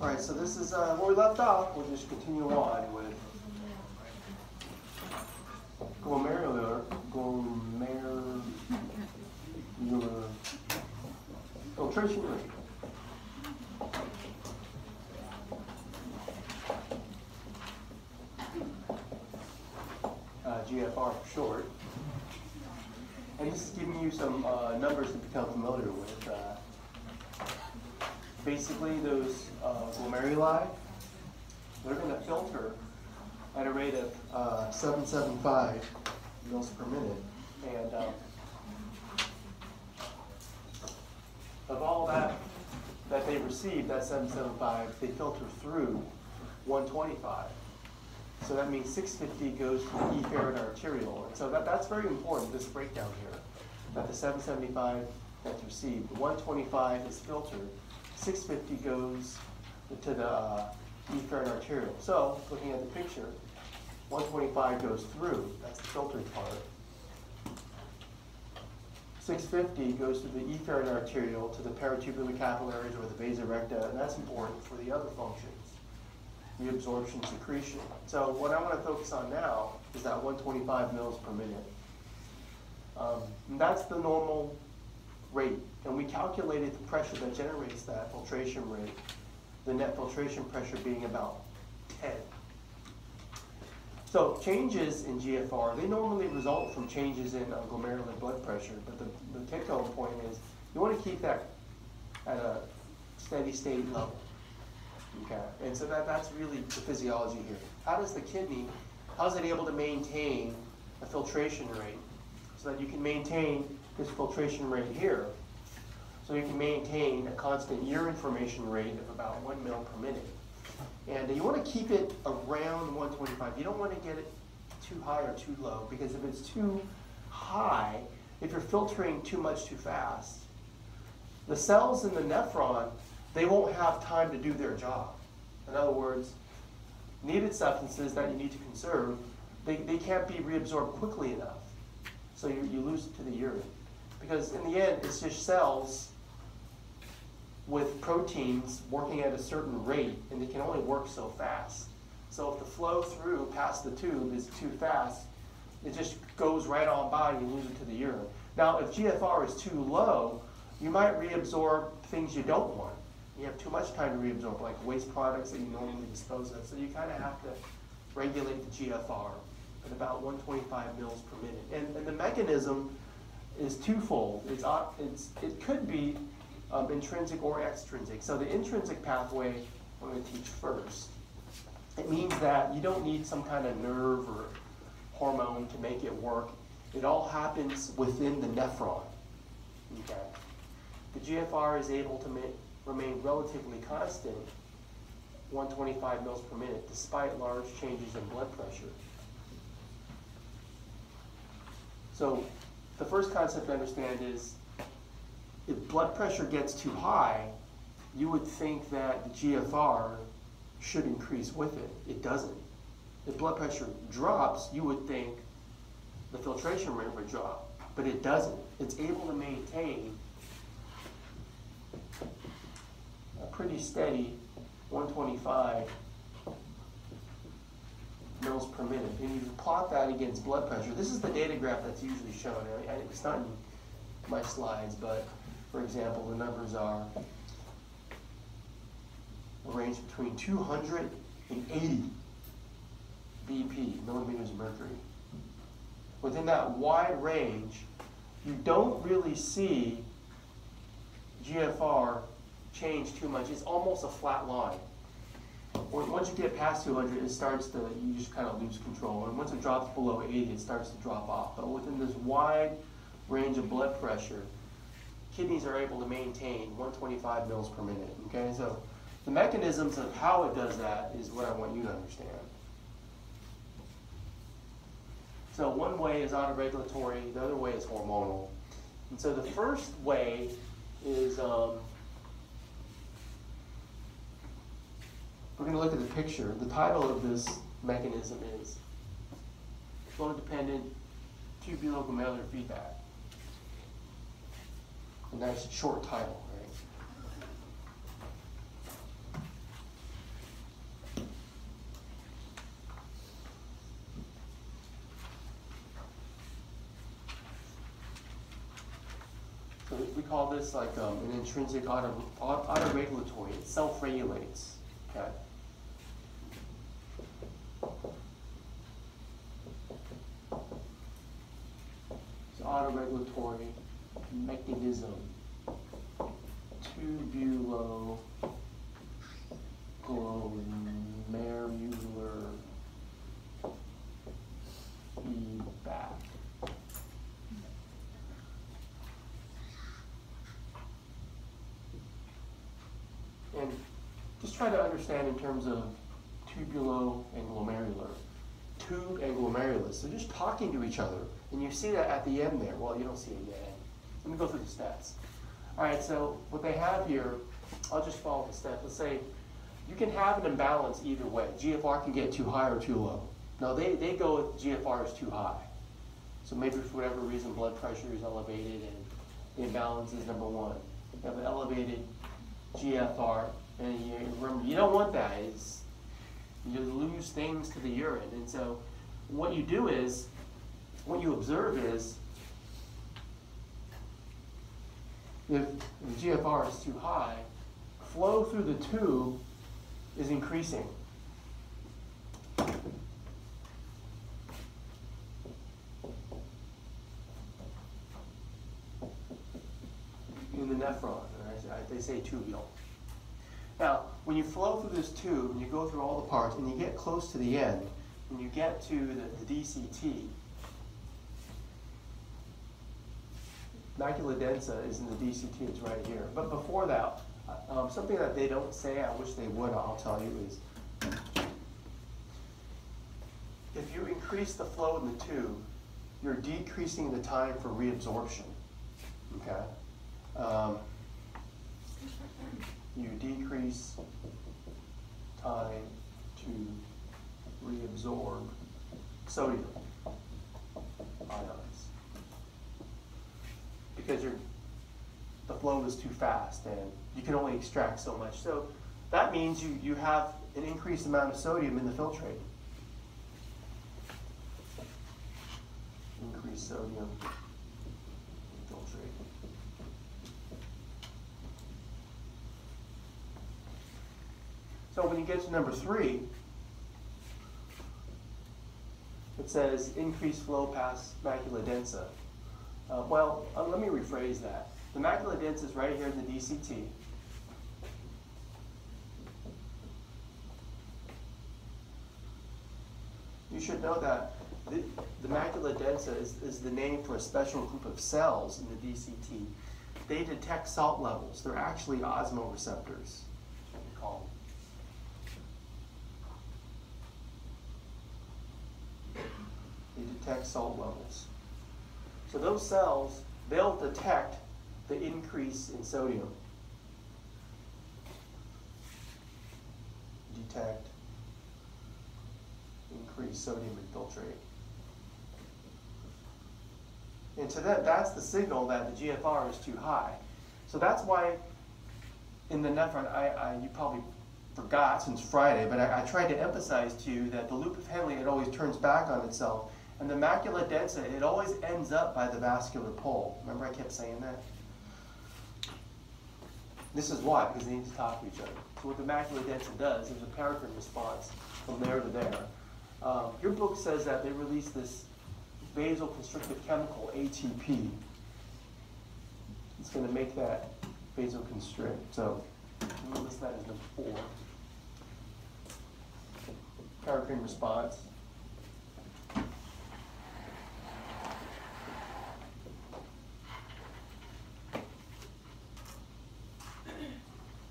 All right, so this is uh, where we left off. We'll just continue on with glomerular, glomerular filtration rate. Uh, GFR for short. And this is giving you some uh, numbers to become familiar with. Uh, basically, those uh, glomeruli, they're going to filter at a rate of uh, 775 mils per minute. And um, of all that that they receive, that 775, they filter through 125. So that means 650 goes to the efferent arteriole. And so that, that's very important, this breakdown here, that the 775 that's received, the 125 is filtered, 650 goes to the uh, efferent arteriole. So looking at the picture, 125 goes through, that's the filtered part. 650 goes to the efferent arteriole, to the peritubular capillaries or the vasa recta, and that's important for the other functions reabsorption, secretion. So what I want to focus on now is that 125 mils per minute. Um, that's the normal rate, and we calculated the pressure that generates that filtration rate, the net filtration pressure being about 10. So changes in GFR, they normally result from changes in uh, glomerular blood pressure, but the, the take-home point is you want to keep that at a steady state level. Okay, and so that, that's really the physiology here. How does the kidney, how is it able to maintain a filtration rate so that you can maintain this filtration rate here, so you can maintain a constant urine formation rate of about one mil per minute. And you want to keep it around 125. You don't want to get it too high or too low because if it's too high, if you're filtering too much too fast, the cells in the nephron they won't have time to do their job. In other words, needed substances that you need to conserve, they, they can't be reabsorbed quickly enough. So you, you lose it to the urine. Because in the end, it's just cells with proteins working at a certain rate, and they can only work so fast. So if the flow through past the tube is too fast, it just goes right on by and you lose it to the urine. Now, if GFR is too low, you might reabsorb things you don't want. You have too much time to reabsorb, like waste products that you normally dispose of. So you kind of have to regulate the GFR at about 125 mils per minute. And, and the mechanism is twofold. It's, uh, it's, it could be um, intrinsic or extrinsic. So the intrinsic pathway I'm going to teach first. It means that you don't need some kind of nerve or hormone to make it work. It all happens within the nephron. Okay. The GFR is able to make remained relatively constant, 125 mils per minute, despite large changes in blood pressure. So the first concept to understand is if blood pressure gets too high, you would think that the GFR should increase with it. It doesn't. If blood pressure drops, you would think the filtration rate would drop, but it doesn't. It's able to maintain a pretty steady 125 per minute. And you plot that against blood pressure. This is the data graph that's usually shown. It's not in my slides, but for example, the numbers are range between 200 and 80 BP, millimeters of mercury. Within that wide range, you don't really see GFR change too much. It's almost a flat line. Once you get past 200, it starts to, you just kind of lose control. And once it drops below 80, it starts to drop off. But within this wide range of blood pressure, kidneys are able to maintain 125 mils per minute. Okay, so the mechanisms of how it does that is what I want you to understand. So one way is autoregulatory, the other way is hormonal. And so the first way is um, we're going to look at the picture. The title of this mechanism is flow dependent tubuloglomerular feedback. a nice short title, right? So we call this like um, an intrinsic auto, au- auto-regulatory, it self-regulates, okay? It's auto-regulatory mechanism, tubulo glomerular feedback. And try to understand in terms of tubulo and glomerular. Tube and glomerulus, they're just talking to each other. And you see that at the end there. Well, you don't see it yet. Let me go through the stats. All right, so what they have here, I'll just follow the steps. Let's say you can have an imbalance either way. GFR can get too high or too low. No, they, they go with GFR is too high. So maybe for whatever reason, blood pressure is elevated and the imbalance is number one. You have an elevated GFR, and you remember, you don't want that. It's, you lose things to the urine. And so what you do is, what you observe is, if the GFR is too high, flow through the tube is increasing. In the nephron, I- they say tubule. Now, when you flow through this tube and you go through all the parts and you get close to the end, when you get to the, the DCT, macula densa is in the DCT, it's right here. But before that, uh, um, something that they don't say, I wish they would, I'll tell you, is if you increase the flow in the tube, you're decreasing the time for reabsorption. Okay? Um, you decrease time to reabsorb sodium ions. Because the flow is too fast and you can only extract so much. So that means you, you have an increased amount of sodium in the filtrate. Increased sodium in filtrate. So when you get to number three, it says increased flow past macula densa. Uh, well, uh, let me rephrase that. The macula densa is right here in the DCT. You should know that the, the macula densa is, is the name for a special group of cells in the DCT. They detect salt levels. They're actually osmoreceptors. We call them. they detect salt levels. So those cells, they'll detect the increase in sodium. Detect increased sodium infiltrate. And to them, that's the signal that the GFR is too high. So that's why in the nephron, I, I you probably forgot since Friday, but I, I tried to emphasize to you that the loop of Henle, it always turns back on itself. And the macula densa, it always ends up by the vascular pole. Remember I kept saying that? This is why, because they need to talk to each other. So what the macula densa does, there's a paracrine response from there to there. Um, your book says that they release this vasoconstrictive chemical, ATP. It's going to make that vasoconstrict. So we'll list that as number four. Paracrine response.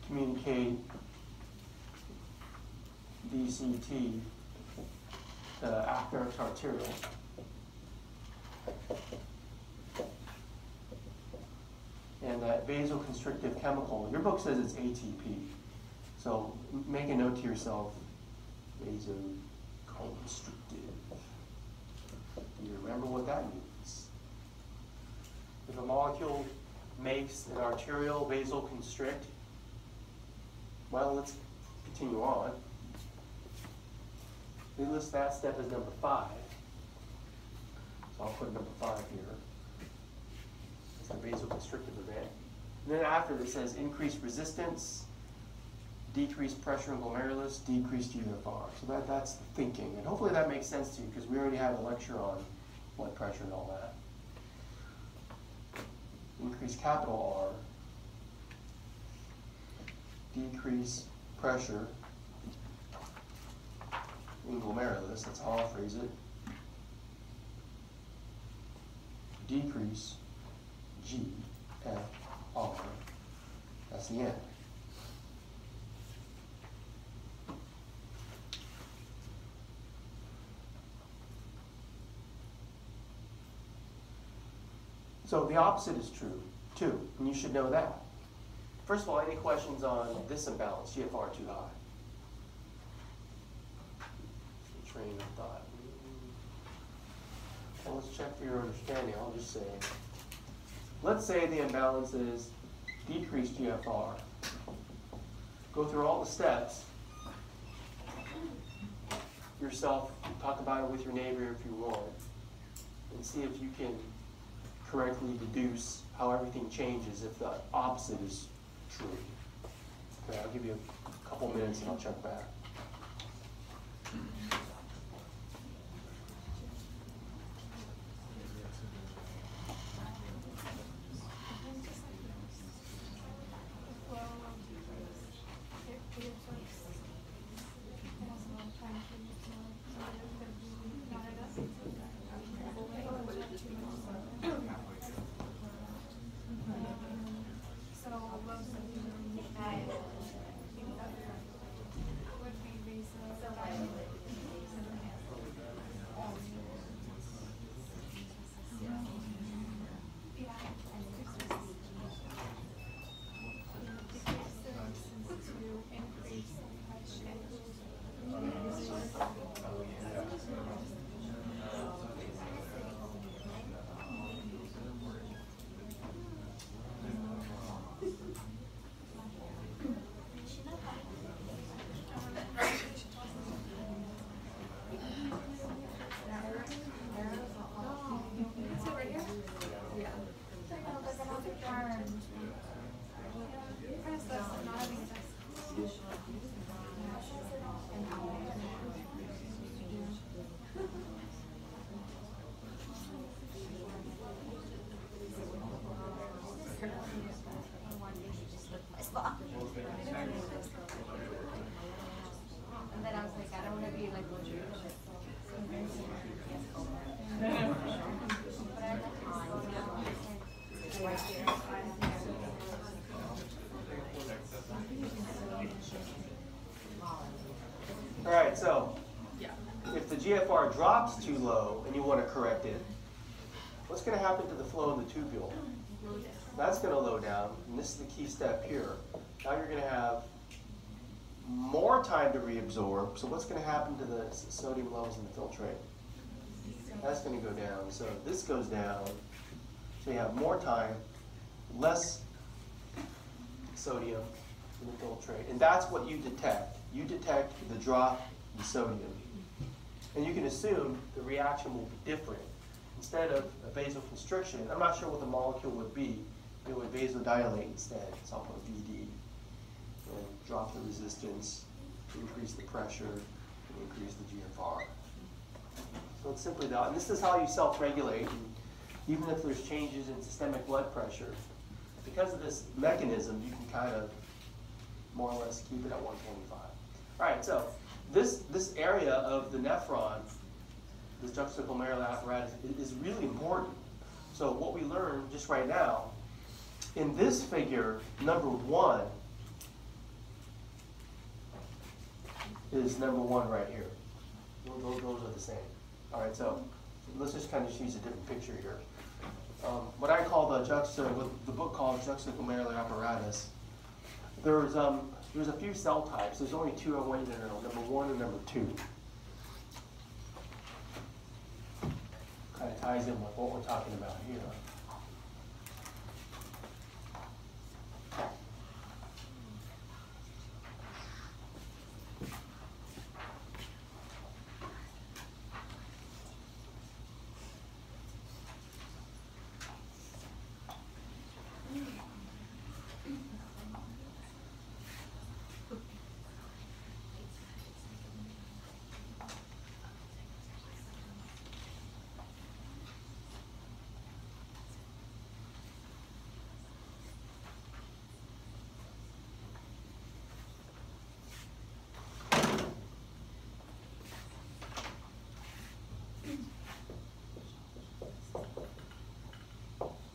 Communicate DCT the afferents arteriole. And that vasoconstrictive chemical, your book says it's ATP. So make a note to yourself, vasoconstrictive. Do you remember what that means? If a molecule makes an arteriole vasoconstrict? Well, let's continue on. We list that step as number five. So I'll put number five here. It's the vasoconstrictive event. And then after it says increased resistance, decreased pressure in glomerulus, decreased GFR. So that, that's the thinking. And hopefully that makes sense to you because we already had a lecture on blood pressure and all that. Increase capital R. Decrease pressure in glomerulus, that's how I'll phrase it. Decrease G, F, R. That's the end. So the opposite is true too, and you should know that. First of all, any questions on this imbalance, GFR too high? Train of thought. Well, let's check for your understanding. I'll just say, let's say the imbalance is decreased GFR. Go through all the steps yourself, talk about it with your neighbor if you want, and see if you can correctly deduce how everything changes if the opposite is Okay, I'll give you a couple minutes and I'll check back. All right, so if the GFR drops too low and you want to correct it, what's going to happen to the flow in the tubule? That's going to low down, and this is the key step here. Now you're going to have more time to reabsorb, so what's going to happen to the sodium levels in the filtrate? That's going to go down, so this goes down, so you have more time, less sodium in the filtrate, and that's what you detect. You detect the drop in sodium. And you can assume the reaction will be different. Instead of a vasoconstriction, I'm not sure what the molecule would be, it would vasodilate instead, it's I'll put VD. And drop the resistance, increase the pressure, and increase the GFR. So it's simply that, and this is how you self-regulate, even if there's changes in systemic blood pressure, because of this mechanism, you can kind of more or less keep it at 125. All right, so this, this area of the nephron, this juxtaglomerular apparatus, is really important. So what we learned just right now, in this figure, number one is number one right here. Those, those- are the same. All right, so let's just kind of use a different picture here. Um, what I call the juxta, the book calls juxtaglomerular apparatus, there's, um, there's a few cell types. There's only two I want you to know, number one and number two. Kind of ties in with what we're talking about here.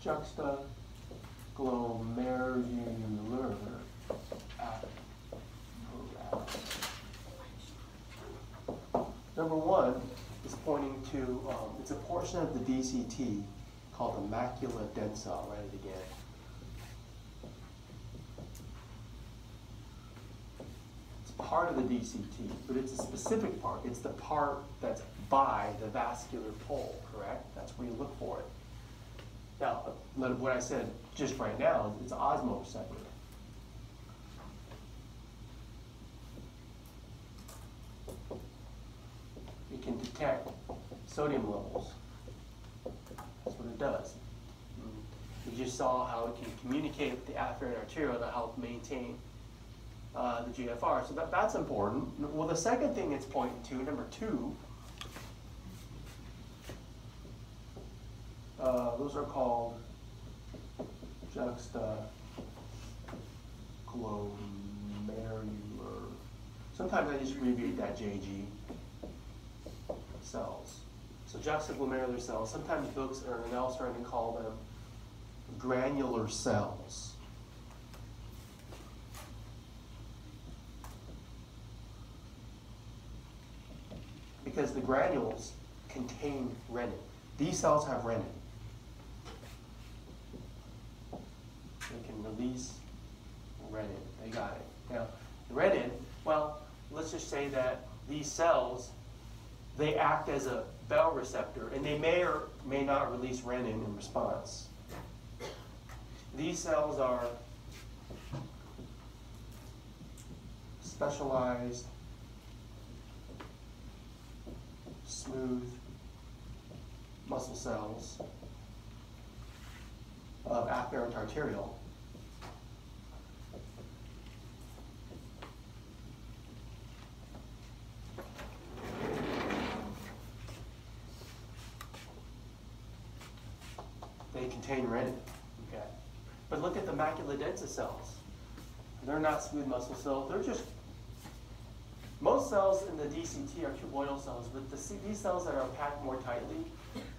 Juxtaglomerular apparatus. Number one is pointing to, um, it's a portion of the DCT called the macula densa. I'll write it again. It's part of the DCT, but it's a specific part. It's the part that's by the vascular pole, correct? That's where you look for it. Now, what I said just right now, is it's osmoreceptor. It can detect sodium levels. That's what it does. You just saw how it can communicate with the afferent arteriole to help maintain uh, the GFR. So that, that's important. Well, the second thing it's pointing to, number two, uh, those are called juxtaglomerular. Sometimes I just abbreviate that JG cells. So juxtaglomerular cells. Sometimes books are now starting to call them granular cells. Because the granules contain renin. These cells have renin. They can release renin. They got it. Now, renin, well, let's just say that these cells, they act as a baroreceptor, and they may or may not release renin in response. These cells are specialized, smooth muscle cells of afferent arteriole. They contain renin. Okay. But look at densa cells. They're not smooth muscle cells. They're just most cells in the DCT are cuboidal cells, but the, these cells that are packed more tightly,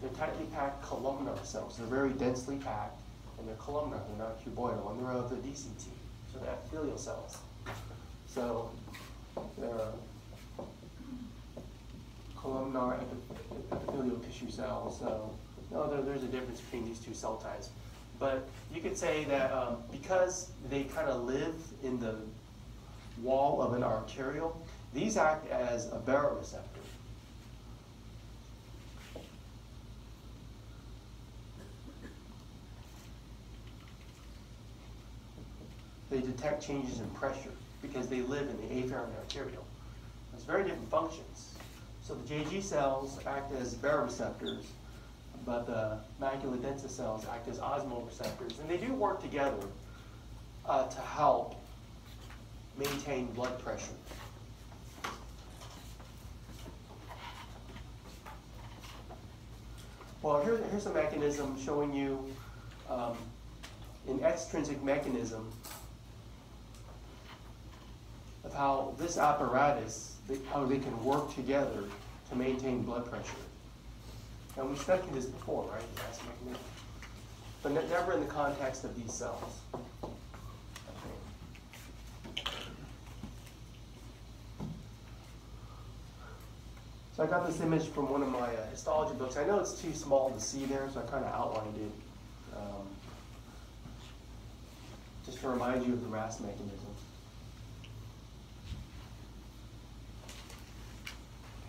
they're tightly packed columnar cells. They're very densely packed, and they're columnar. They're not cuboidal, and they're of the DCT, so they're epithelial cells. So they're columnar epithelial tissue cells. So no, there, there's a difference between these two cell types. But you could say that um, because they kind of live in the wall of an arteriole, these act as a baroreceptor. They detect changes in pressure because they live in the afferent arteriole. It's very different functions. So the JG cells act as baroreceptors, but the macula densa cells act as osmoreceptors, and they do work together uh, to help maintain blood pressure. Well, here, here's a mechanism showing you um, an extrinsic mechanism of how this apparatus, how they can work together to maintain blood pressure. And we studied this before, right? But never in the context of these cells. So I got this image from one of my uh, histology books. I know it's too small to see there, so I kind of outlined it. Um, just to remind you of the RAS mechanism.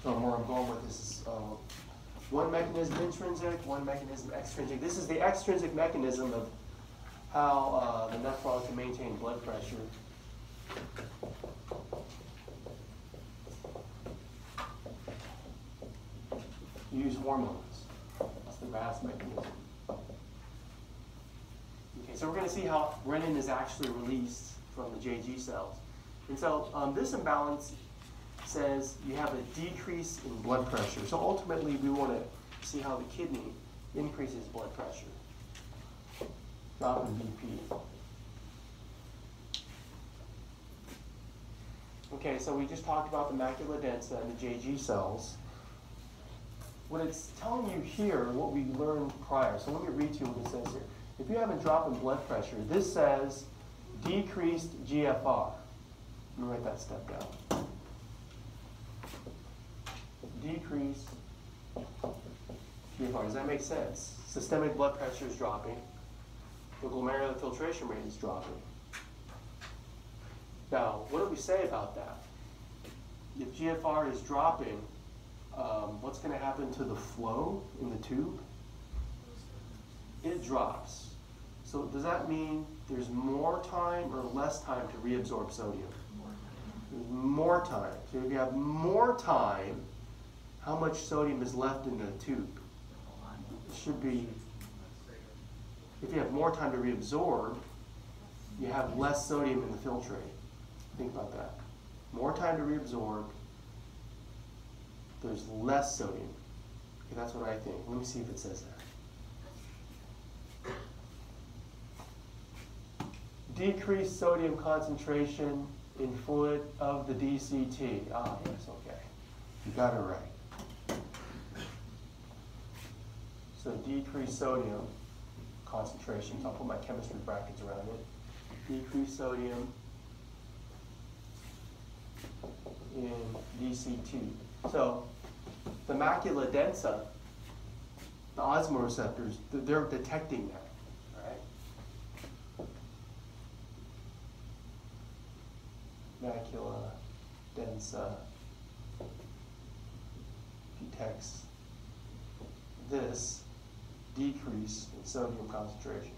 So where I'm going with this is uh, one mechanism intrinsic, one mechanism extrinsic. This is the extrinsic mechanism of how uh, the nephron can maintain blood pressure. use hormones. That's the RAS mechanism. Okay, so we're going to see how renin is actually released from the JG cells. And so um, this imbalance says you have a decrease in blood pressure. So ultimately, we want to see how the kidney increases blood pressure. Drop in BP. Okay, so we just talked about the macula densa and the JG cells what it's telling you here, what we learned prior. So let me read to you what it says here. if you have a drop in blood pressure, this says decreased GFR. Let me write that step down. Decreased GFR. Does that make sense? Systemic blood pressure is dropping. The glomerular filtration rate is dropping. Now, what do we say about that? If GFR is dropping, um, what's going to happen to the flow in the tube? It drops. So does that mean there's more time or less time to reabsorb sodium? There's more time. So if you have more time, how much sodium is left in the tube? It should be, if you have more time to reabsorb, you have less sodium in the filtrate. Think about that. More time to reabsorb, there's less sodium. Okay, that's what I think. Let me see if it says that. Decreased sodium concentration in fluid of the DCT. Ah, yes, okay. You got it right. So decreased sodium concentrations. I'll put my chemistry brackets around it. Decreased sodium in DCT. So the macula densa, the osmoreceptors, they're detecting that? Macula densa detects this decrease in sodium concentration.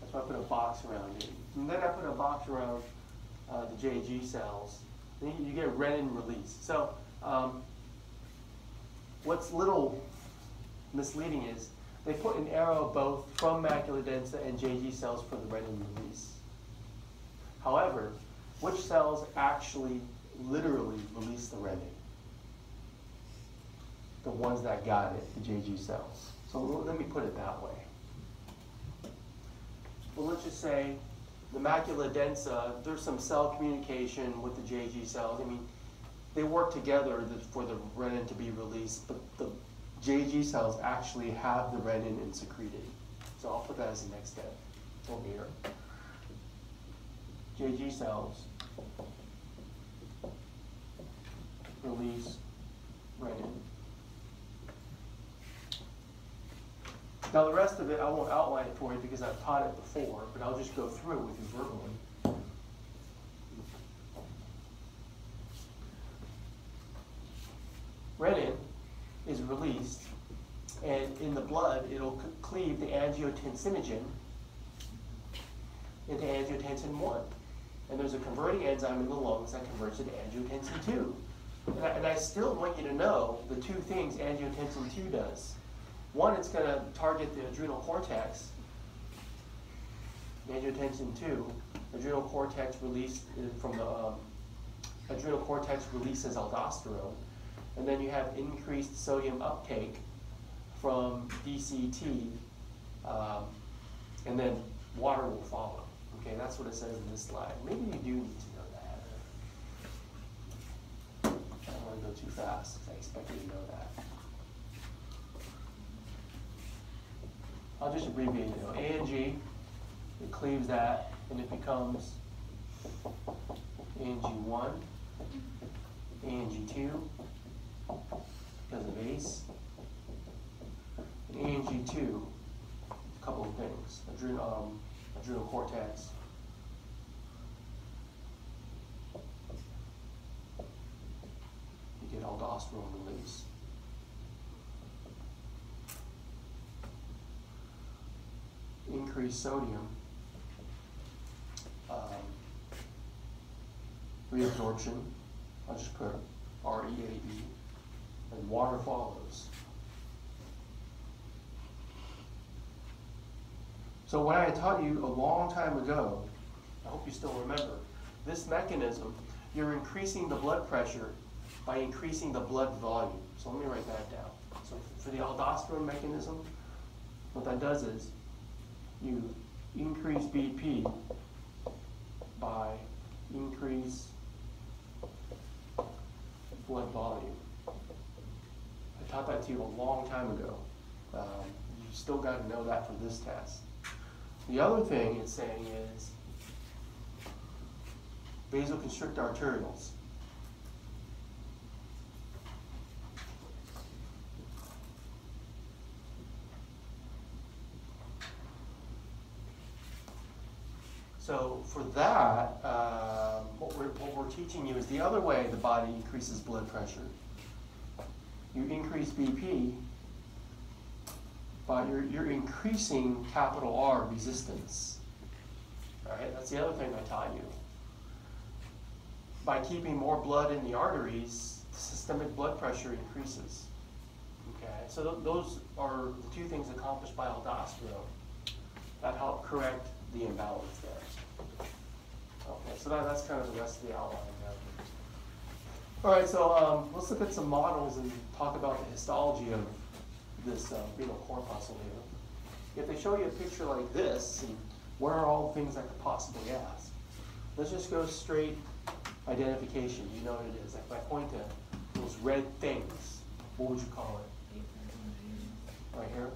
That's why I put a box around it. And then I put a box around uh, the JG cells. Then you, get renin release. So um, what's little misleading is they put an arrow both from macula densa and JG cells for the renin release. However, which cells actually literally release the renin? The ones that got it, the JG cells. So let me put it that way. Well, let's just say the macula densa, there's some cell communication with the JG cells. I mean, they work together for the renin to be released, but the JG cells actually have the renin and secrete it. So I'll put that as the next step over here. JG cells release renin. Now the rest of it, I won't outline it for you because I've taught it before, but I'll just go through it with you verbally. Renin is released, and in the blood, it'll cleave the angiotensinogen into angiotensin 1. And there's a converting enzyme in the lungs that converts it to angiotensin 2. And I, and I still want you to know the two things angiotensin 2 does. One, it's going to target the adrenal cortex. Angiotensin 2, adrenal cortex release uh, from the um, adrenal cortex releases aldosterone. And then you have increased sodium uptake from DCT, um, and then water will follow. Okay, that's what it says in this slide. Maybe you do need to know that. I don't want to go too fast. I expect you to know that. I'll just abbreviate it. ANG, it cleaves that, and it becomes ANG1, ANG2, because of ACE. And ANG2, a couple of things. Adrenal, um, adrenal cortex. You get aldosterone release. Increased sodium. Um, reabsorption. I'll just put REAE and water follows. So what I taught you a long time ago, I hope you still remember, this mechanism, you're increasing the blood pressure by increasing the blood volume. So let me write that down. So for the aldosterone mechanism, what that does is you increase BP by increase blood volume. I taught that to you a long time ago. Um, you still gotta know that for this test. The other thing it's saying is vasoconstrictor arterioles. So for that, um, what we're, what we're teaching you is the other way the body increases blood pressure. You increase BP, but you're, you're increasing capital R resistance. All right, that's the other thing I taught you. By keeping more blood in the arteries, systemic blood pressure increases. Okay, so th- those are the two things accomplished by aldosterone that help correct the imbalance there. Okay, so that, that's kind of the rest of the outline. All right, so um, let's look at some models and talk about the histology of this uh, renal corpuscle here. If they show you a picture like this, and where are all the things I could possibly ask? Let's just go straight identification. You know what it is. If I point to those red things, what would you call it? Right here?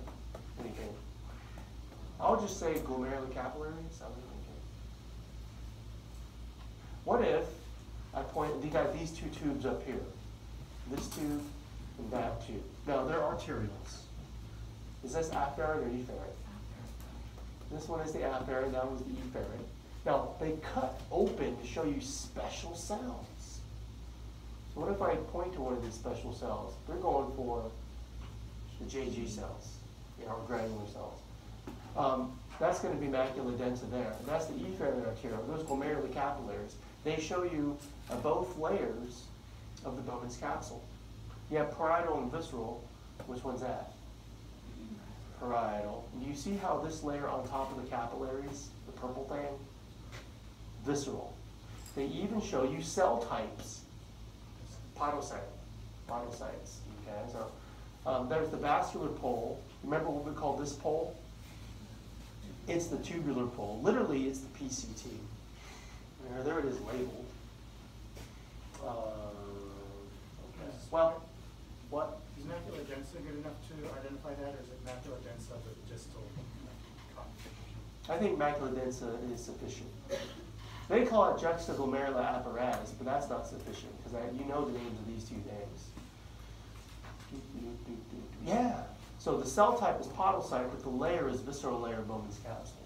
What think? I would just say glomerular capillaries. I. What if I point, you got these two tubes up here, this tube and that tube. Now, they're arterioles. Is this afferent or efferent? This one is the afferent, that one's the efferent. Now, they cut open to show you special cells. So what if I point to one of these special cells? They're going for the JG cells, you know, or granular cells. Um, that's gonna be macula densa there. That's the efferent arteriole, those glomerular capillaries. They show you uh, both layers of the Bowman's capsule. You have parietal and visceral. Which one's that? Parietal. And you see how this layer on top of the capillaries, the purple thing? Visceral. They even show you cell types. Podocyte, podocytes. Okay, so um, there's the vascular pole. Remember what we call this pole? It's the tubular pole. Literally, it's the PCT. There, there it is labeled. Uh, okay. Well, what? Is macula densa good enough to identify that, or is it macula densa but distal? I think macula densa is sufficient. They call it juxtaglomerular apparatus, but that's not sufficient because you know the names of these two things. Yeah. So the cell type is podocyte, but the layer is visceral layer of Bowman's capsule.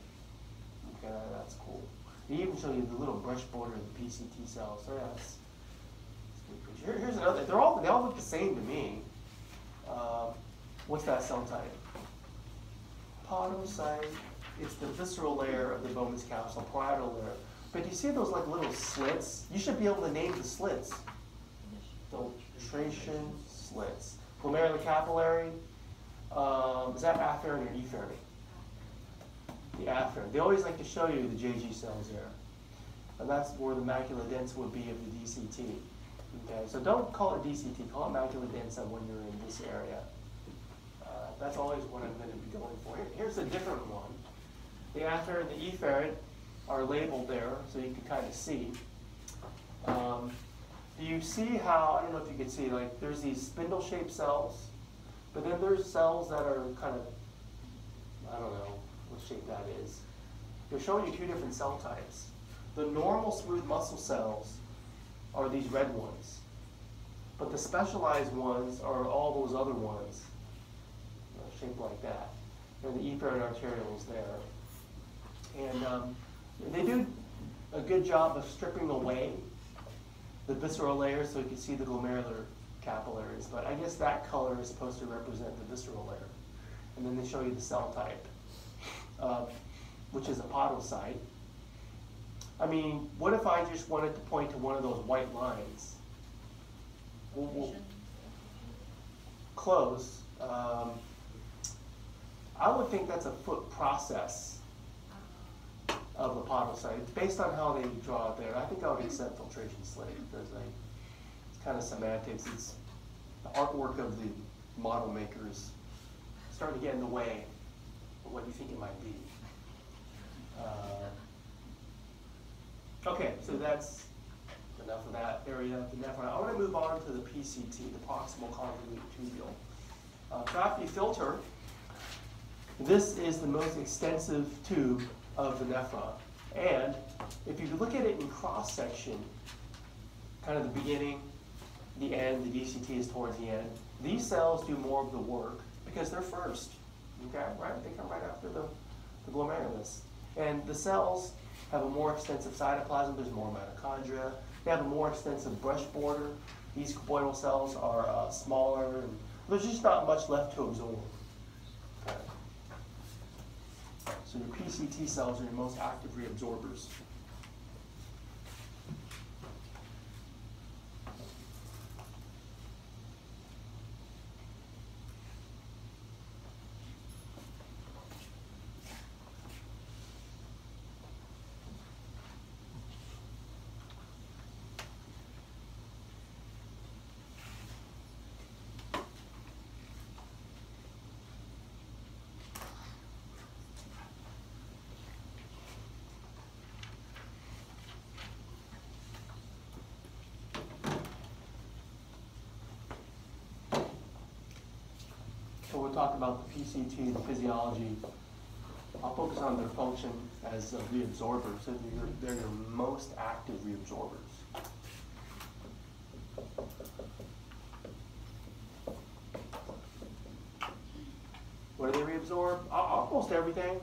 Okay, that's cool. They even show you the little brush border of the PCT cells. So yeah, that's, that's good. Here, here's another. They're all they all look the same to me. Um, what's that cell type? Podocyte. It's the visceral layer of the Bowman's capsule, parietal layer. But you see those like little slits? You should be able to name the slits. Filtration slits. Glomerular capillary. Um, is that afferent or efferent? The afferent. They always like to show you the JG cells here. And that's where the macula densa would be of the DCT. Okay, so don't call it DCT, call it macula densa when you're in this area. Uh, that's always what I'm going to be going for. Here's a different one. The afferent and the efferent are labeled there, so you can kind of see. Um, do you see how, I don't know if you can see, like, there's these spindle-shaped cells, but then there's cells that are kind of, I don't know what shape that is. They're showing you two different cell types. The normal smooth muscle cells are these red ones, but the specialized ones are all those other ones, shaped like that. And the efferent arteriole is there. And um, they do a good job of stripping away the visceral layer so you can see the glomerular capillaries. But I guess that color is supposed to represent the visceral layer. And then they show you the cell type, uh, which is a podocyte. I mean, what if I just wanted to point to one of those white lines? Close. Um, I would think that's a foot process of the podocyte, based on how they draw it there. I think I would accept filtration I, it's kind of semantics. It's the artwork of the model makers starting to get in the way of what you think it might be. Uh, okay, so that's enough of that area of the nephron. I want to move on to the PCT, the proximal convoluted tubule. Uh, so filter, This is the most extensive tube of the nephron. And if you look at it in cross section, kind of the beginning, the end, the DCT is towards the end, these cells do more of the work because they're first. Okay, right? They come right after the, the glomerulus. And the cells have a more extensive cytoplasm, there's more mitochondria, they have a more extensive brush border. These cuboidal cells are uh, smaller, and there's just not much left to absorb. Okay. So your PCT cells are your most active reabsorbers. So we'll talk about the PCT, the physiology. I'll focus on their function as a reabsorber, so they're, they're your most active reabsorbers. What do they reabsorb? Al- Almost everything.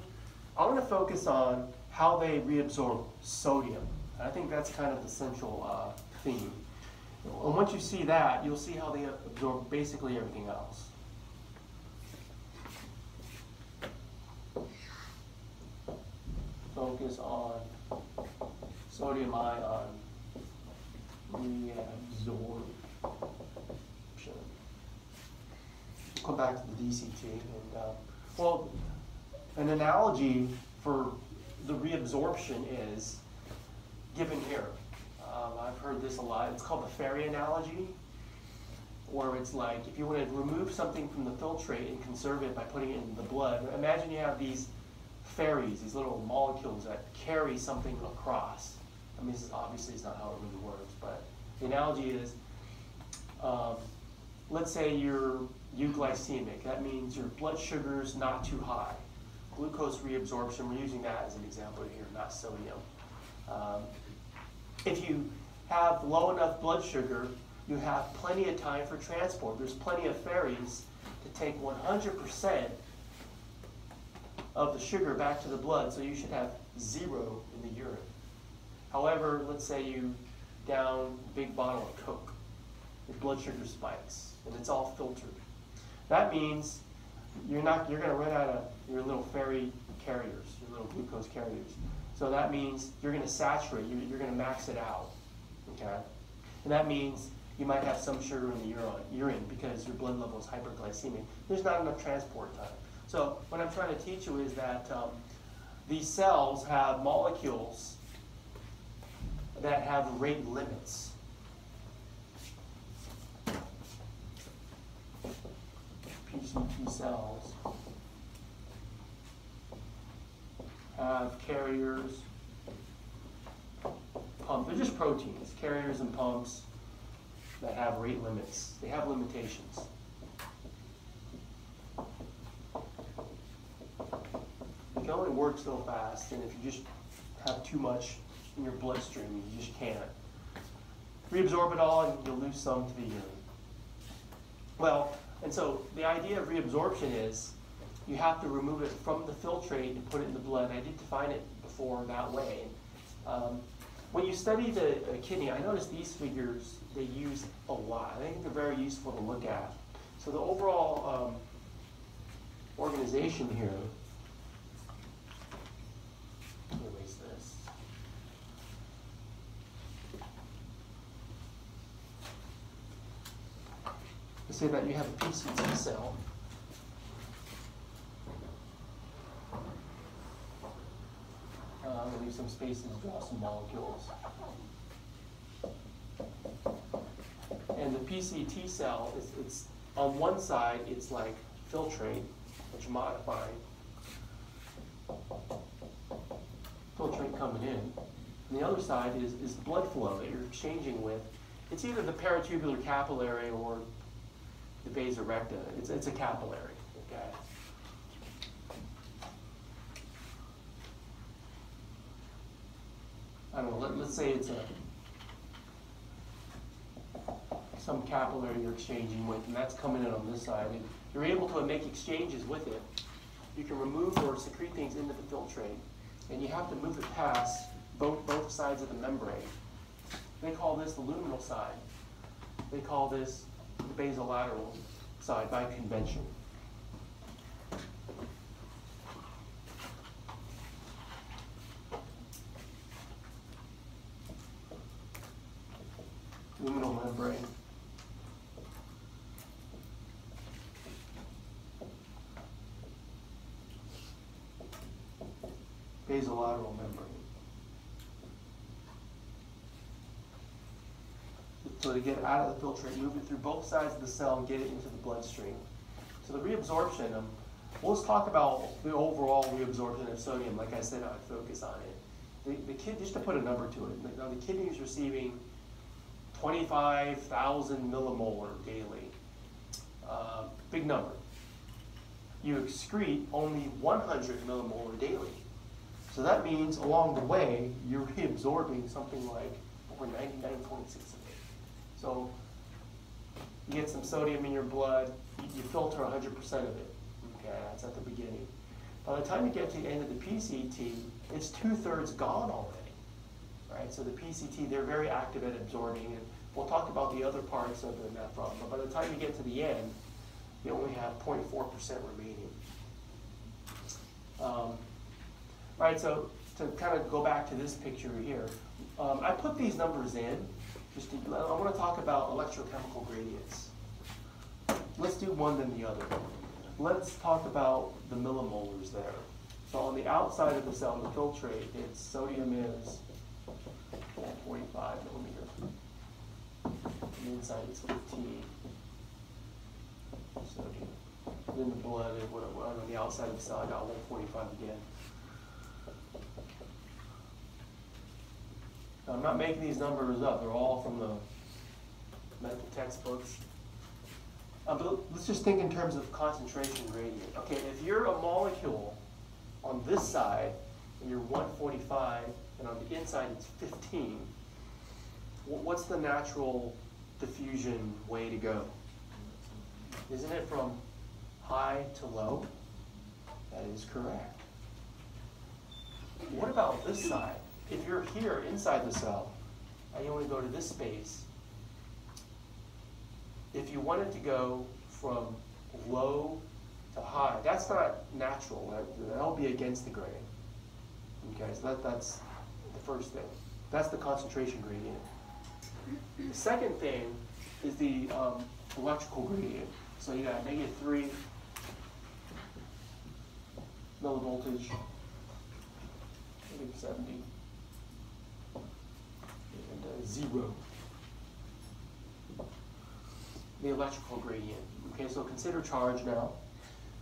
I'm going to focus on how they reabsorb sodium. I think that's kind of the central uh, theme. And once you see that, you'll see how they absorb basically everything else. Focus on sodium ion reabsorption. Come back to the DCT and, uh, well, an analogy for the reabsorption is given here. Um, I've heard this a lot. It's called the ferry analogy, where it's like if you want to remove something from the filtrate and conserve it by putting it in the blood. Imagine you have these ferries, these little molecules that carry something across. I mean, this is obviously is not how it really works, but the analogy is, um, let's say you're euglycemic. That means your blood sugar is not too high. Glucose reabsorption, we're using that as an example here, not sodium. Um, if you have low enough blood sugar, you have plenty of time for transport. There's plenty of ferries to take 100% of the sugar back to the blood, so you should have zero in the urine. However, let's say you down a big bottle of Coke, your blood sugar spikes, and it's all filtered. That means you're not you're going to run out of your little ferry carriers, your little glucose carriers. So that means you're going to saturate, you're, you're going to max it out, okay? And that means you might have some sugar in the urine, urine because your blood level is hyperglycemic. There's not enough transport time. So what I'm trying to teach you is that um, these cells have molecules that have rate limits. PCT cells have carriers, pumps. They're just proteins, carriers and pumps that have rate limits. They have limitations. You can only work so fast, and if you just have too much in your bloodstream, you just can't. Reabsorb it all, and you'll lose some to the urine. Well, and so the idea of reabsorption is you have to remove it from the filtrate and put it in the blood. I did define it before that way. Um, when you study the uh, kidney, I noticed these figures they use a lot. I think they're very useful to look at. So the overall um, organization here. Let me erase this. Let's say that you have a PCT cell. Uh, I'm gonna leave some space and draw some molecules. And the PCT cell is, it's, on one side, it's like filtrate, which modifying. Filtrate coming in. And the other side is, is blood flow that you're exchanging with. It's either the peritubular capillary or the vasa recta. It's, it's a capillary, okay? I don't know, let, let's say it's a, some capillary you're exchanging with, and that's coming in on this side. And you're able to make exchanges with it. You can remove or secrete things into the filtrate, and you have to move it past both, both sides of the membrane. They call this the luminal side. They call this the basolateral side by convention. luminal membrane. Basolateral membrane. So to get out of the filtrate, move it through both sides of the cell and get it into the bloodstream. So the reabsorption, um, well, let's talk about the overall reabsorption of sodium. Like I said, I'd focus on it. The, the kid, just to put a number to it, now the kidney is receiving 25,000 millimolar daily. Uh, big number. You excrete only 100 millimolar daily. So that means along the way, you're reabsorbing something like over 99.6 of it. So you get some sodium in your blood, you, filter 100% of it. Okay, that's at the beginning. By the time you get to the end of the PCT, it's two thirds gone already. Right? So the PCT, they're very active at absorbing, and we'll talk about the other parts of the nephron. But by the time you get to the end, you only have 0.4% remaining. Um, right, so to kind of go back to this picture here, um, I put these numbers in. Just I want to talk about electrochemical gradients. Let's do one then the other. Let's talk about the millimolars there. So on the outside of the cell, the filtrate, its sodium is 45 millimeter. And inside is 15 sodium. Then the blood, is what on the outside of the cell, I got 145 again. I'm not making these numbers up, they're all from the medical textbooks. Uh, but let's just think in terms of concentration gradient. Okay, if you're a molecule on this side and you're 145 and on the inside it's 15, what's the natural diffusion way to go? Isn't it from high to low? That is correct. What about this side? If you're here inside the cell and you want to go to this space, if you wanted to go from low to high, that's not natural. That, that'll be against the grain. Okay, so that, that's the first thing. That's the concentration gradient. The second thing is the um, electrical gradient. So you got negative 3 millivoltage, negative 70, and 0. The electrical gradient. Okay, so consider charge now.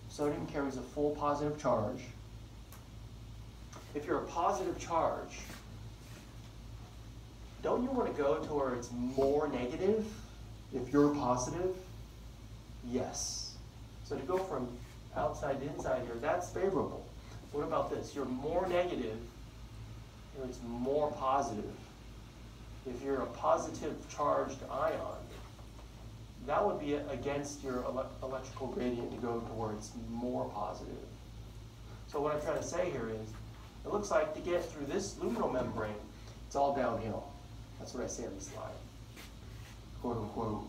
Sodium carries a full positive charge. If you're a positive charge, don't you want to go to where it's more negative if you're positive? Yes. So to go from outside to inside here, that's favorable. What about this? You're more negative, it's more positive. If you're a positive charged ion, that would be against your ele electrical gradient to go towards more positive. So what I'm trying to say here is, it looks like to get through this luminal membrane, it's all downhill. That's what I say on the slide. Quote unquote.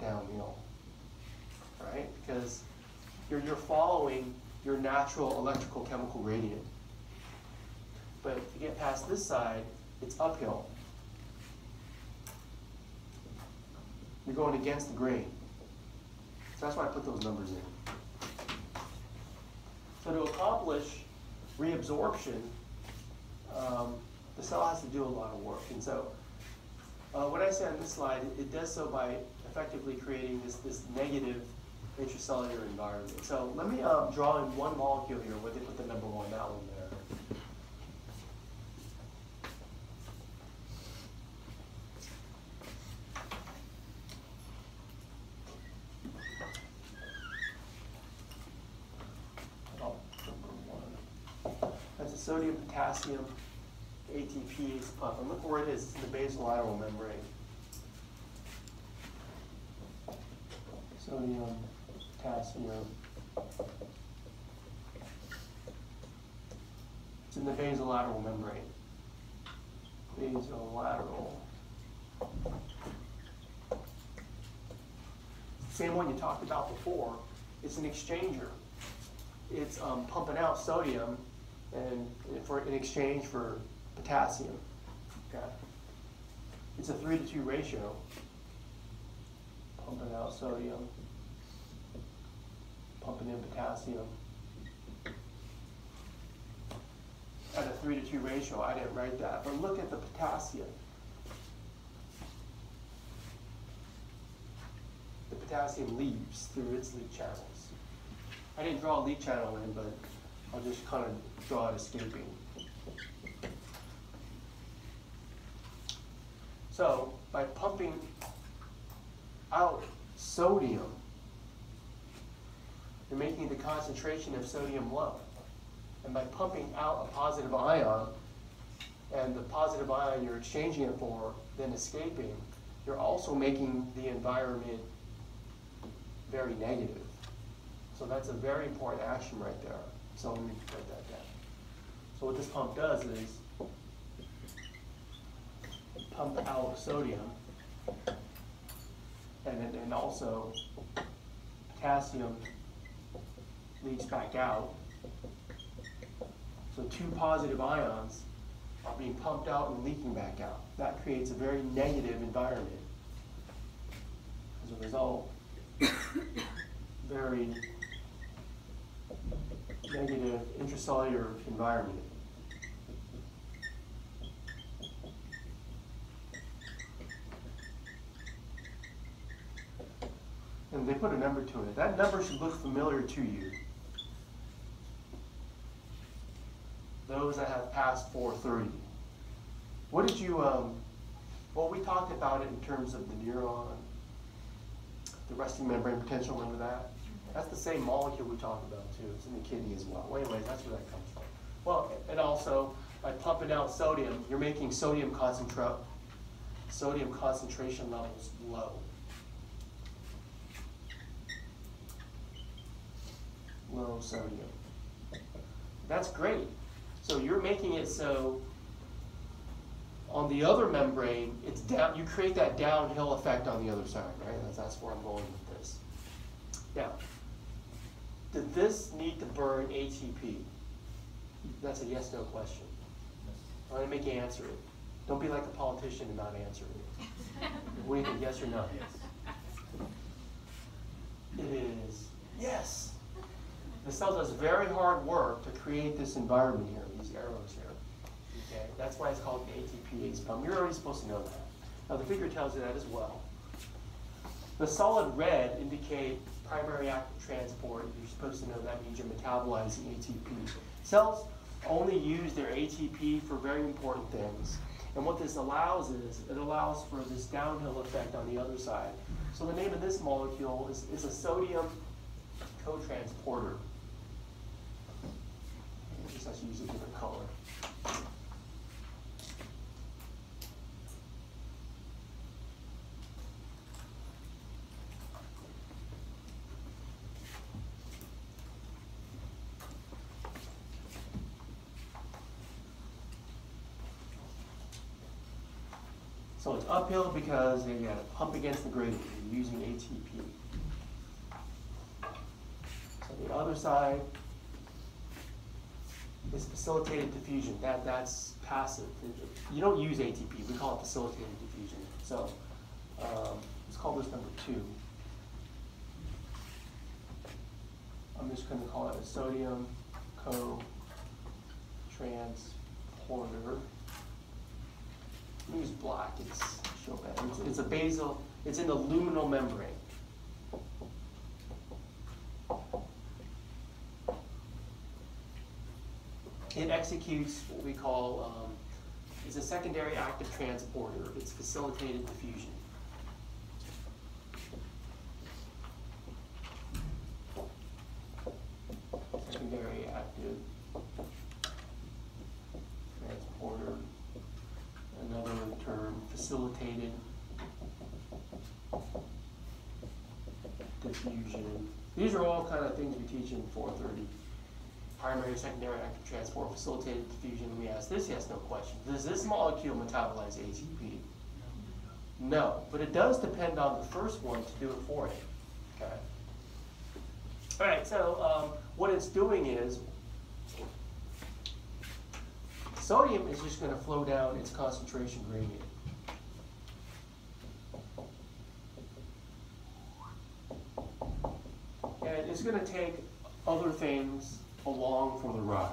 Downhill. Right? Because you're, you're following your natural electrical chemical gradient. But you get past this side, it's uphill. You're going against the grain. So that's why I put those numbers in. So to accomplish reabsorption, um, the cell has to do a lot of work. And so uh, what I say on this slide, it, it does so by effectively creating this, this negative intracellular environment. So let me uh, draw in one molecule here with, they put the number one, that one there. Sodium potassium ATPase pump. And look where it is. It's in the basolateral membrane. Sodium, potassium. It's in the basolateral membrane. Basolateral. Same one you talked about before. It's an exchanger. It's um, pumping out sodium and for in exchange for potassium. Okay. It's a three to two ratio. Pumping out sodium, pumping in potassium. At a three to two ratio, I didn't write that, but look at the potassium. The potassium leaves through its leak channels. I didn't draw a leak channel in, but I'll just kind of draw it escaping. So by pumping out sodium, you're making the concentration of sodium low. And by pumping out a positive ion, and the positive ion you're exchanging it for, then escaping, you're also making the environment very negative. So that's a very important action right there. So let me write that down. So what this pump does is pump out sodium and then also potassium leaks back out. So two positive ions are being pumped out and leaking back out. That creates a very negative environment. As a result, very negative intracellular environment. And they put a number to it. That number should look familiar to you. Those that have passed 430. What did you, um, well, we talked about it in terms of the neuron, the resting membrane potential, remember that? That's the same molecule we talked about too. It's in the kidney as well. Well, anyways, that's where that comes from. Well, and also by pumping out sodium, you're making sodium concentrate, sodium concentration levels low. Low sodium. That's great. So you're making it so on the other membrane, it's down. You create that downhill effect on the other side, right? That's, that's where I'm going with this. Now, did this need to burn ATP? That's a yes no question. I'm going to make you answer it. Don't be like a politician and not answer it. What do you think, yes or no? It is yes. The cell does very hard work to create this environment here, these arrows here. Okay, that's why it's called the ATPase pump. You're already supposed to know that. Now the figure tells you that as well. The solid red indicate primary active transport. You're supposed to know that means you're metabolizing ATP. Cells only use their ATP for very important things. And what this allows is, it allows for this downhill effect on the other side. So the name of this molecule is, is a sodium cotransporter. Just to use a different color. So it's uphill because they got to pump against the gradient using ATP. So the other side is facilitated diffusion. That that's passive. You don't use ATP. We call it facilitated diffusion. So um, let's call this number two. I'm just going to call it a sodium co-transporter. It's show better. It's, it's a basal, it's in the luminal membrane. It executes what we call, um, it's a secondary active transporter. It's facilitated diffusion. Secondary active facilitated diffusion. These are all kind of things we teach in four thirty. Primary, secondary active transport, facilitated diffusion. We ask this, yes, no question. Does this molecule metabolize ATP? No, but it does depend on the first one to do it for it. Okay. All right, so um, what it's doing is sodium is just going to flow down its concentration gradient. Going to take other things along for the ride.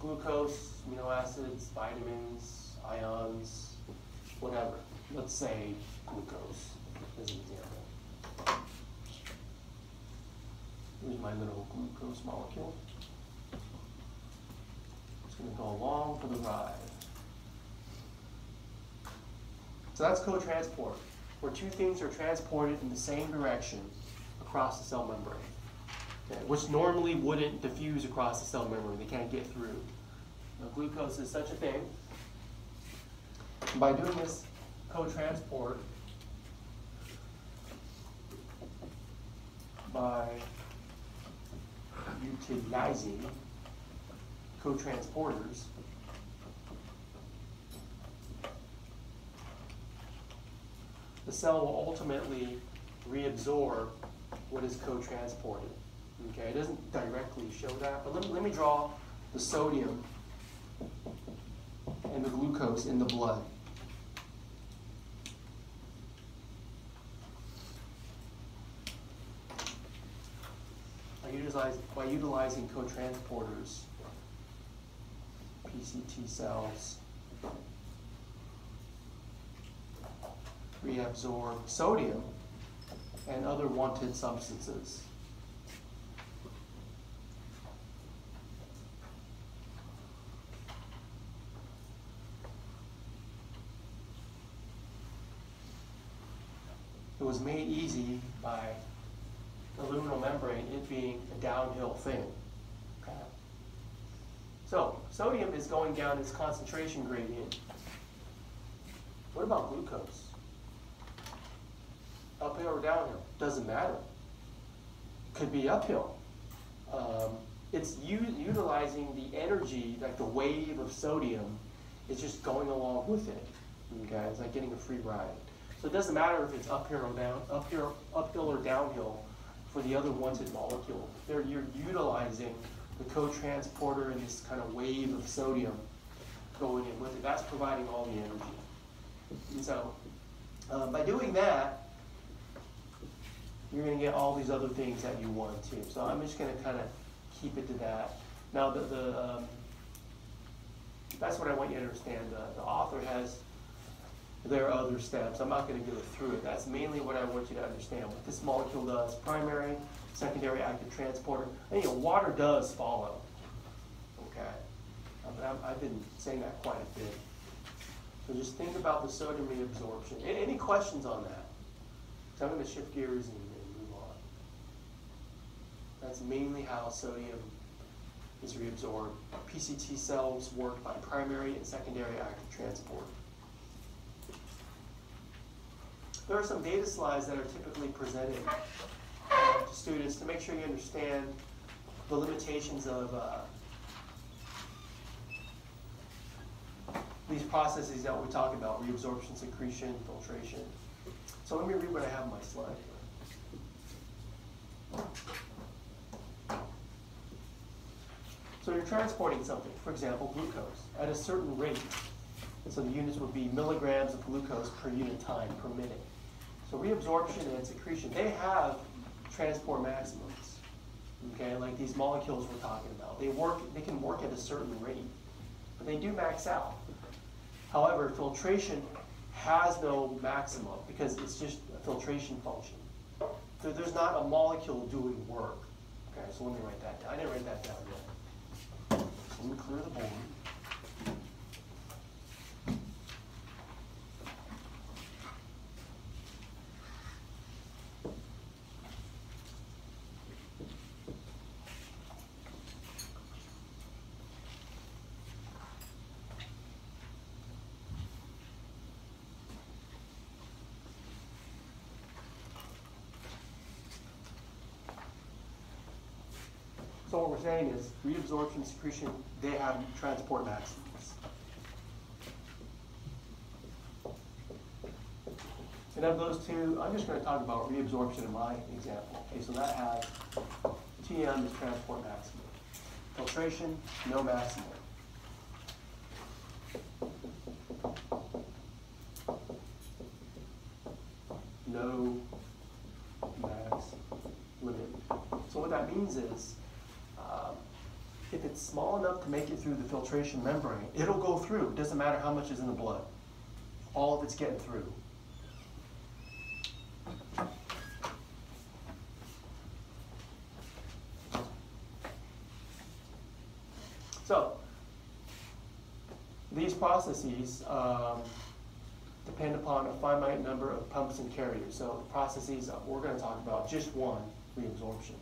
Glucose, amino acids, vitamins, ions, whatever. Let's say glucose as an example. Here's my little glucose molecule. It's going to go along for the ride. So that's co-transport, where two things are transported in the same direction across the cell membrane, okay, which normally wouldn't diffuse across the cell membrane. They can't get through. Now, glucose is such a thing. By doing this co-transport, by utilizing co-transporters, the cell will ultimately reabsorb what is co-transported. Okay, it doesn't directly show that, but let me, let me draw the sodium and the glucose in the blood. By utilizing, by utilizing co-transporters, PCT cells reabsorb sodium and other wanted substances. It was made easy by the luminal membrane, it being a downhill thing. So, sodium is going down its concentration gradient. What about glucose? Uphill or downhill? Doesn't matter. Could be uphill. Um, it's utilizing the energy, like the wave of sodium, is just going along with it. Okay, it's like getting a free ride. So it doesn't matter if it's uphill or down, uphill, uphill or downhill for the other wanted molecule. They're, you're utilizing the co-transporter and this kind of wave of sodium going in with it. That's providing all the energy. And so, uh, by doing that, you're going to get all these other things that you want too. So I'm just going to kind of keep it to that. Now, the, the um, that's what I want you to understand. The, the author has there are other steps. I'm not going to go through it. That's mainly what I want you to understand. What this molecule does: primary, secondary active transporter. And you know, water does follow. Okay, i have been saying that quite a bit. So just think about the sodium reabsorption. Any questions on that? So I'm going to shift gears and. That's mainly how sodium is reabsorbed. PCT cells work by primary and secondary active transport. There are some data slides that are typically presented uh, to students to make sure you understand the limitations of uh, these processes that we talk about, reabsorption, secretion, filtration. So let me read what I have on my slide here. So you're transporting something, for example, glucose, at a certain rate. And so the units would be milligrams of glucose per unit time per minute. So reabsorption and secretion, they have transport maximums. Okay, like these molecules we're talking about. They work they can work at a certain rate, but they do max out. However, filtration has no maximum because it's just a filtration function. So there's not a molecule doing work. Okay, so let me write that down. I didn't write that down yet. Clear the board. Is reabsorption, secretion, they have transport maximums. And of those two, I'm just gonna talk about reabsorption in my example. Okay, so that has TM is transport maximum. Filtration, no maximum. No max limit. So what that means is, um, if it's make it through the filtration membrane, it'll go through. It doesn't matter how much is in the blood. All of it's getting through. So, these processes um, depend upon a finite number of pumps and carriers. So the processes, we're going to talk about just one, reabsorption.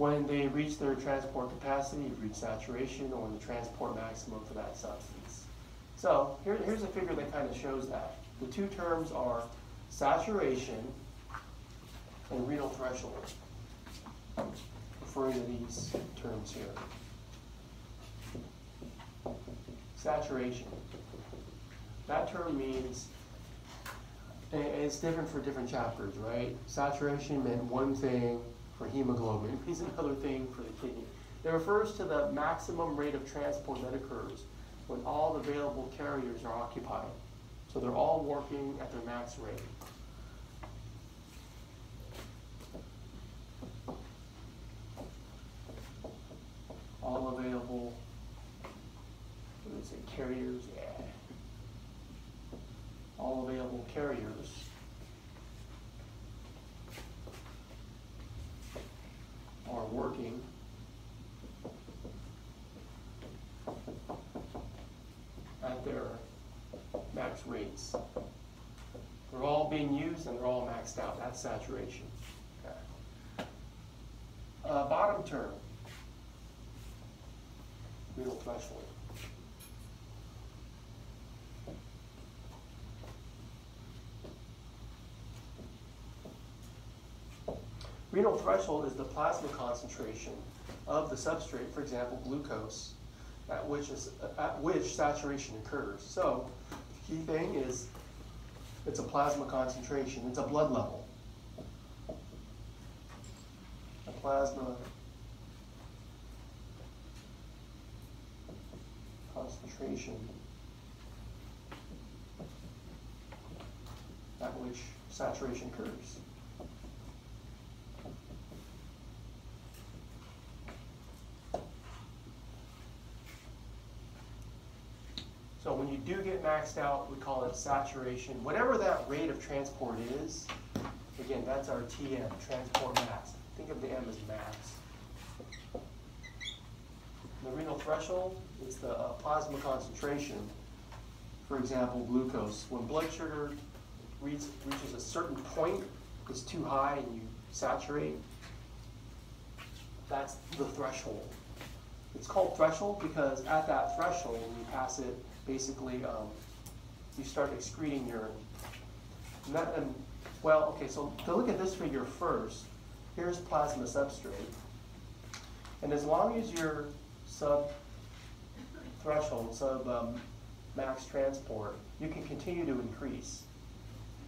When they reach their transport capacity, you've reached saturation or the transport maximum for that substance. So here, here's a figure that kind of shows that. The two terms are saturation and renal threshold, referring to these terms here. Saturation. That term means, eh, it's different for different chapters, right? Saturation meant one thing for hemoglobin, means another thing for the kidney. It refers to the maximum rate of transport that occurs when all the available carriers are occupied. So they're all working at their max rate. All available, what is it, carriers, yeah. All available carriers are working at their max rates. They're all being used and they're all maxed out. That's saturation. Okay. Uh, bottom term, renal threshold. Renal threshold is the plasma concentration of the substrate, for example, glucose, at which, is, at which saturation occurs. So, the key thing is it's a plasma concentration, it's a blood level. A plasma concentration at which saturation occurs. So when you do get maxed out, we call it saturation. Whatever that rate of transport is, again, that's our TM, transport mass. Think of the M as mass. The renal threshold is the uh, plasma concentration. For example, glucose. When blood sugar reach, reaches a certain point, it's too high and you saturate, that's the threshold. It's called threshold because at that threshold, when you pass it, basically, um, you start excreting urine. Well, okay, so to look at this figure first, here's plasma substrate. And as long as your sub threshold, sub um, max transport, you can continue to increase.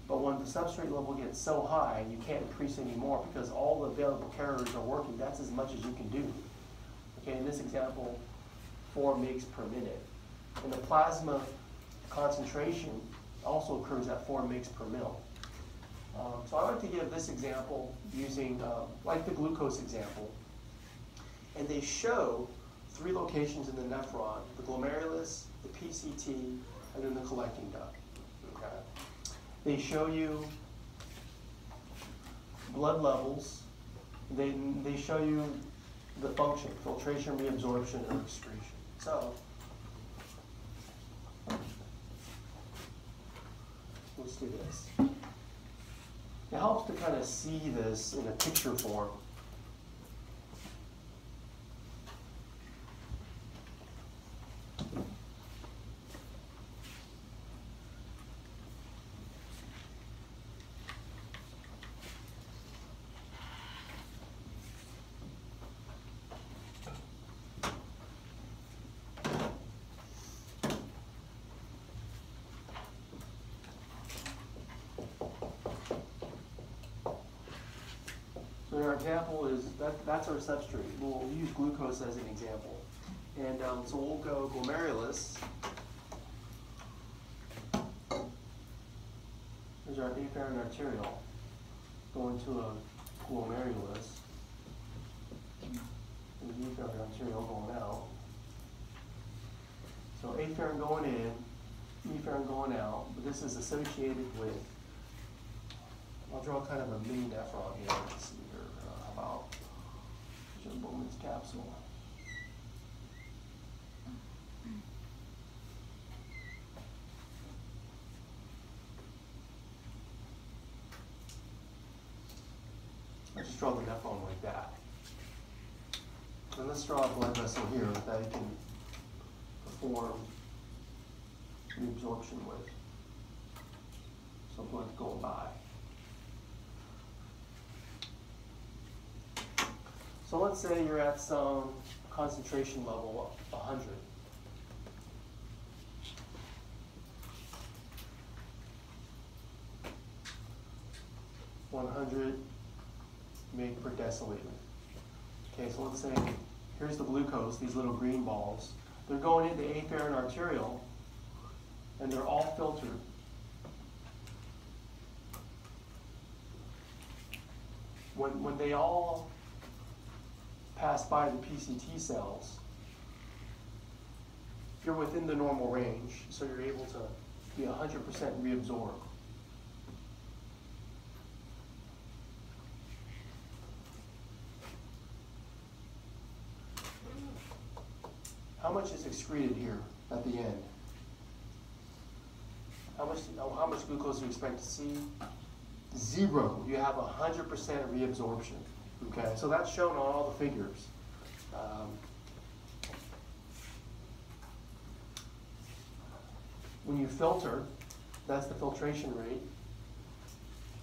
But when the substrate level gets so high, you can't increase anymore because all the available carriers are working. That's as much as you can do. Okay, in this example, four mgs per minute. And the plasma concentration also occurs at four mgs per mil. Um, so I like to give this example using, um, like the glucose example. And they show three locations in the nephron, the glomerulus, the PCT, and then the collecting duct. Okay. They show you blood levels. They, they show you the function, filtration, reabsorption, and excretion. So, let's this. It helps to kind of see this in a picture form. Example is, that, that's our substrate. We'll use glucose as an example. And, um, so we'll go glomerulus. There's our afferent arteriole going to a glomerulus. And the afferent arteriole going out. So afferent going in, efferent going out, but this is associated with, I'll draw kind of a mini nephron here, let's see here, uh, how about Jim Bowman's capsule. I just draw the nephron like that. And let's draw a blood vessel here that I can perform the absorption with. So blood's going by. So let's say you're at some concentration level of 100. One hundred meg per deciliter. Okay, so let's say here's the glucose, these little green balls. They're going into afferent arteriole, and they're all filtered. When, when they all pass by the PCT cells, you're within the normal range, so you're able to be 100% reabsorbed. How much is excreted here at the end? How much, oh, how much glucose do you expect to see? Zero. You have 100% reabsorption. Okay, so that's shown on all the figures. Um, when you filter, that's the filtration rate.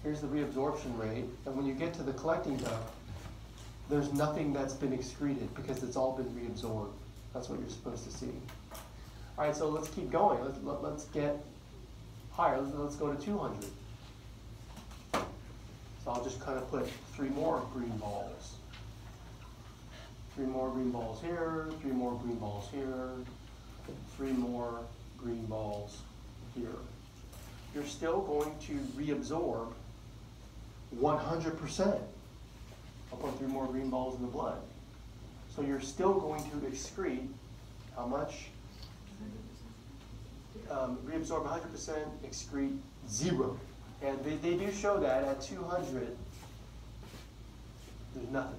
Here's the reabsorption rate. And when you get to the collecting duct, there's nothing that's been excreted because it's all been reabsorbed. That's what you're supposed to see. All right, so let's keep going. Let's, let, let's get higher. Let's, let's go to 200. So I'll just kind of put three more green balls. Three more green balls here, three more green balls here, three more green balls here. You're still going to reabsorb 100%. I'll put three more green balls in the blood. So you're still going to excrete how much? Um, reabsorb 100%, excrete zero. And they, they do show that at 200, there's nothing.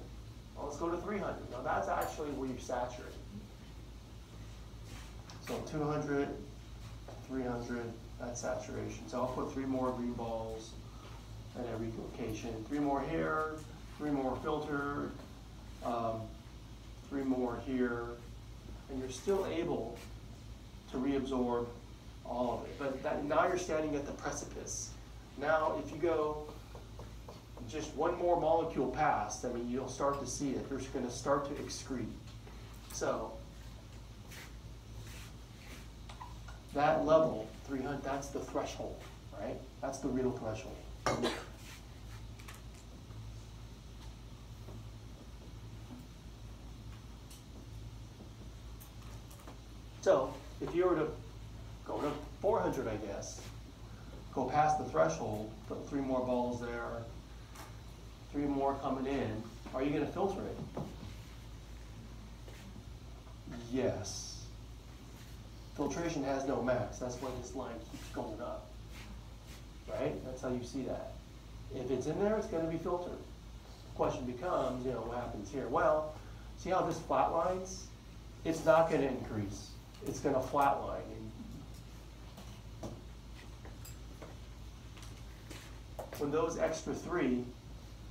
Well, let's go to 300. Now that's actually where you saturate. So 200, 300, that's saturation. So I'll put three more green balls at every location. Three more here, three more filtered, um, three more here, and you're still able to reabsorb all of it. But that, now you're standing at the precipice. Now, if you go just one more molecule past, I mean, you'll start to see it. You're going to start to excrete. So, that level, 300, that's the threshold, right? That's the renal threshold. So, if you were to go to 400, I guess, go past the threshold, put three more balls there, three more coming in, are you going to filter it? Yes. Filtration has no max. That's why this line keeps going up. Right? That's how you see that. If it's in there, it's going to be filtered. The question becomes, you know, what happens here? Well, see how this flatlines? It's not going to increase. It's going to flatline. When those extra three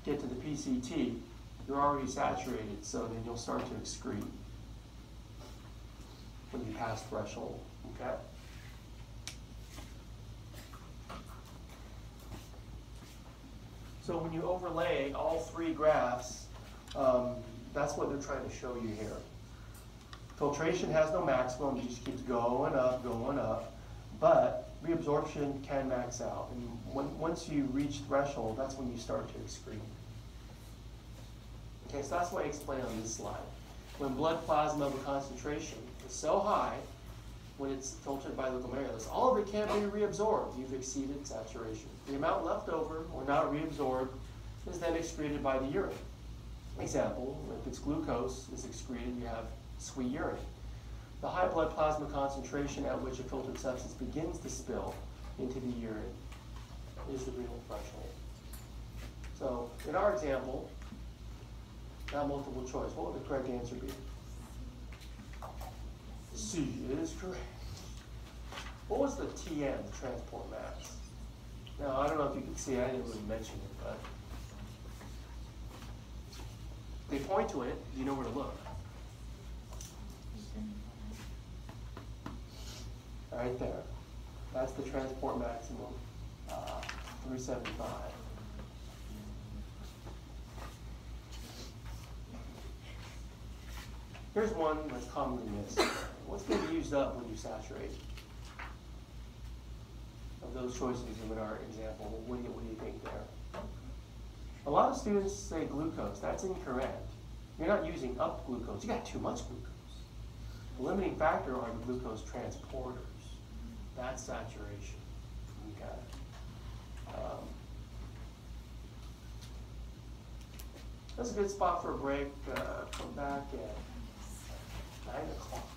get to the PCT, you're already saturated, so then you'll start to excrete when you pass threshold, okay? So when you overlay all three graphs, um, that's what they're trying to show you here. Filtration has no maximum, it just keeps going up, going up, but reabsorption can max out. And when, once you reach threshold, that's when you start to excrete. Okay, so that's what I explained on this slide. When blood plasma concentration is so high, when it's filtered by the glomerulus, all of it can't be reabsorbed. You've exceeded saturation. The amount left over or not reabsorbed is then excreted by the urine. Example, if it's glucose is excreted, you have sweet urine. The high blood plasma concentration at which a filtered substance begins to spill into the urine is the renal threshold. So in our example, not multiple choice, what would the correct answer be? C is correct. What was the TM, the transport max? Now, I don't know if you can see, I didn't really mention it, but they point to it, you know where to look. Right there. That's the transport maximum, uh, three seventy-five. Here's one that's commonly missed. What's gonna be used up when you saturate? Of those choices in our example, what do you, what do you think there? A lot of students say glucose, that's incorrect. You're not using up glucose, you got too much glucose. The limiting factor are the glucose transporters. That's saturation. Okay. Um, That's a good spot for a break. Uh, come back at nine o'clock.